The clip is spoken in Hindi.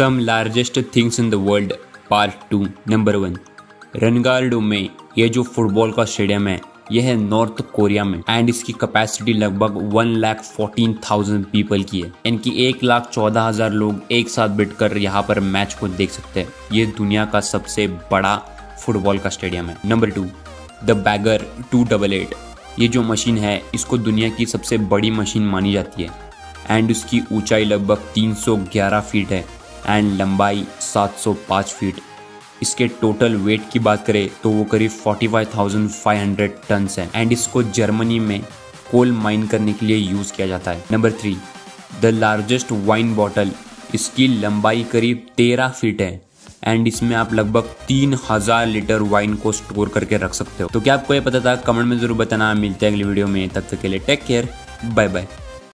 Some largest things in the world part two number one Rungrado में ये जो फुटबॉल का स्टेडियम है यह है नॉर्थ कोरिया में एंड इसकी कैपेसिटी लगभग one lakh fourteen thousand people की है. इनकी एक लाख चौदह हज़ार लोग एक साथ बैठकर यहाँ पर मैच को देख सकते हैं. ये दुनिया का सबसे बड़ा फुटबॉल का स्टेडियम है. Number two the Bagger two double eight ये जो मशीन है, इसको दुनिया की सबसे बड़ी मशीन मानी जाती है एंड उसकी ऊंचाई लगभग 311 फीट है. एंड लंबाई 705 फीट। इसके टोटल वेट की बात करें तो वो करीब 45,500 टन्स है। एंड इसको जर्मनी में कोल माइन करने के लिए यूज़ किया जाता है। Number three the largest wine bottle इसकी लंबाई करीब 13 फीट है। एंड इसमें आप लगभग तीन हज़ार लीटर वाइन को स्टोर करके रख सकते हो। तो क्या आपको ये पता था? कमेंट में ज़रूर बताना। मिलते हैं अगली वीडियो में। तब तक के लिए टेक केयर बाय बाय